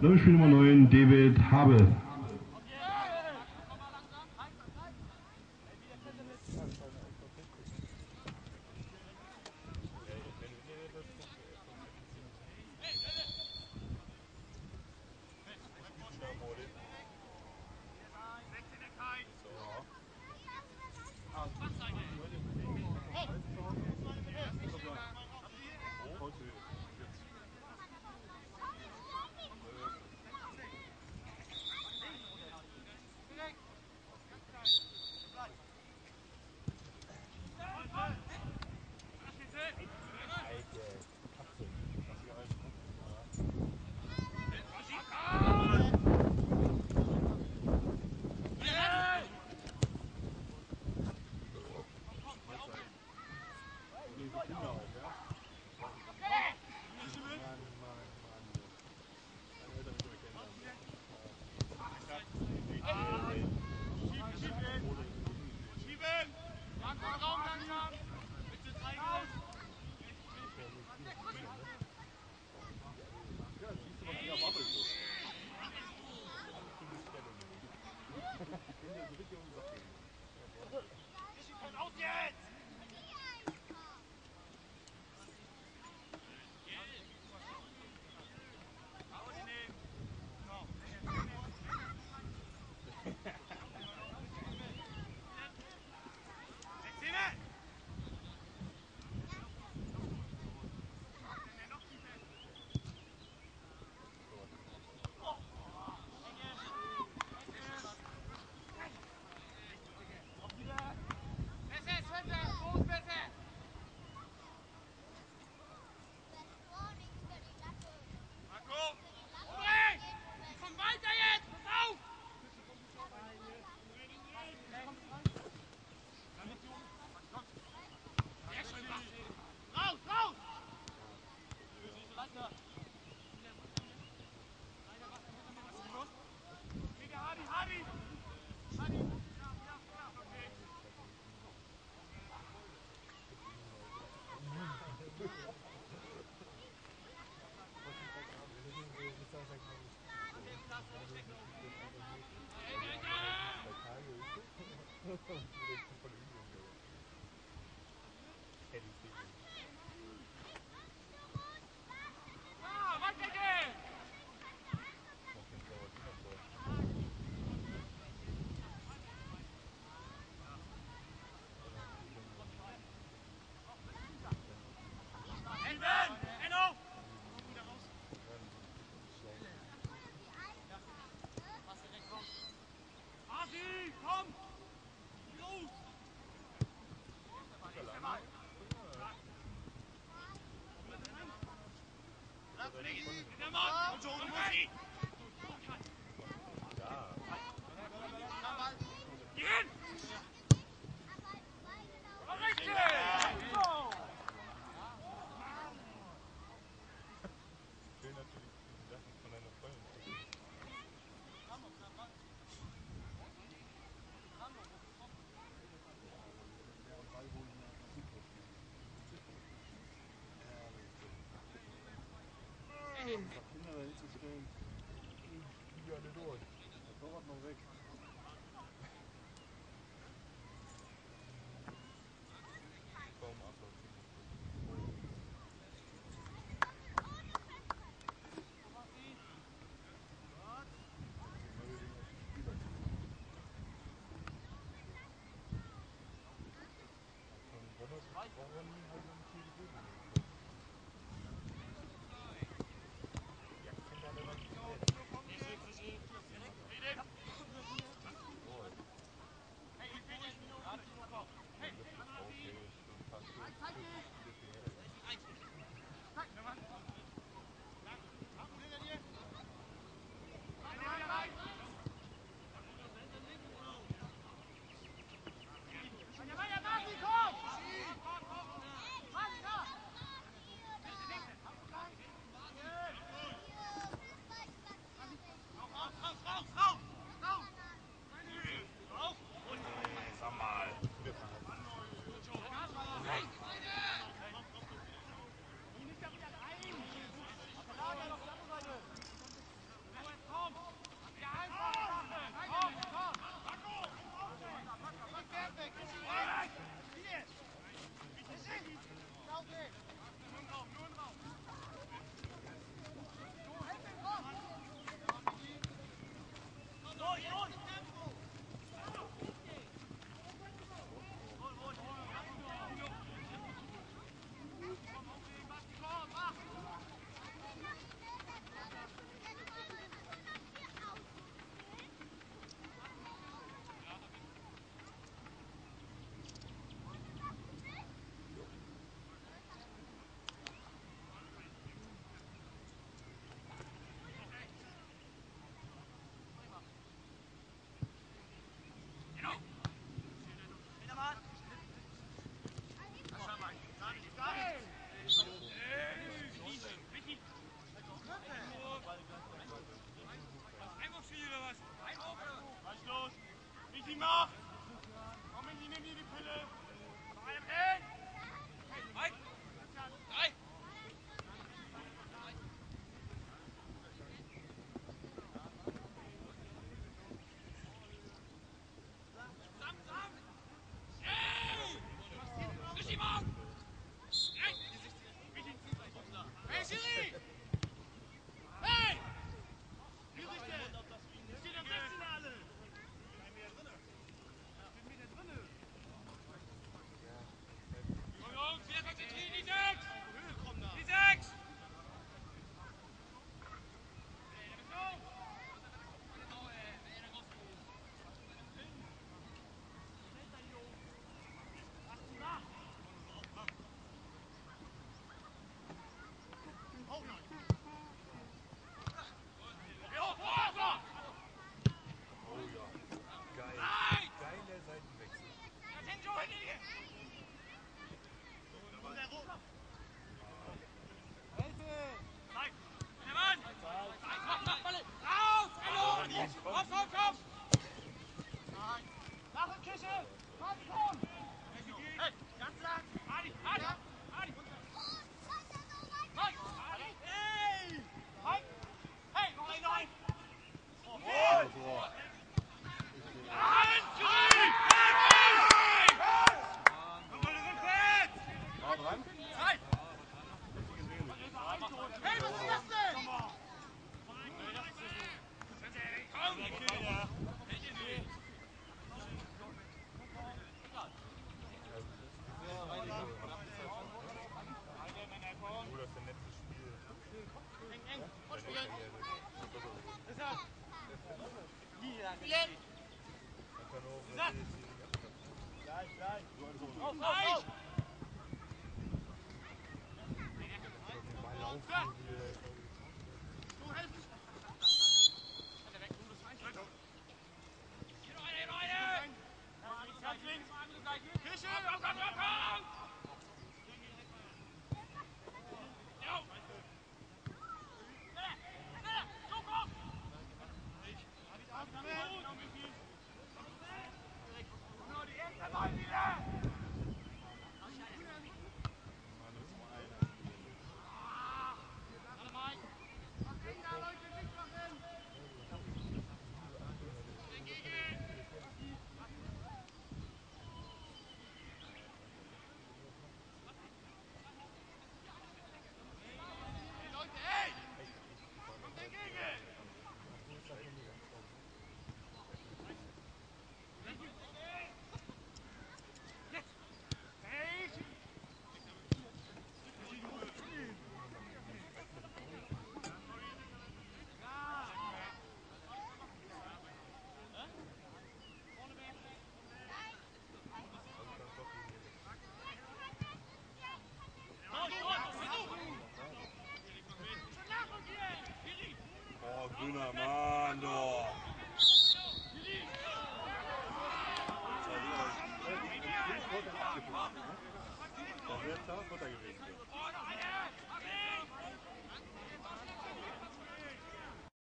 Löwenspiel Nummer 9, David Habe. ja? Schieben! Schieben! Schieben! Raum langsam! non Good boy. Oh, oh, oh. Una mano.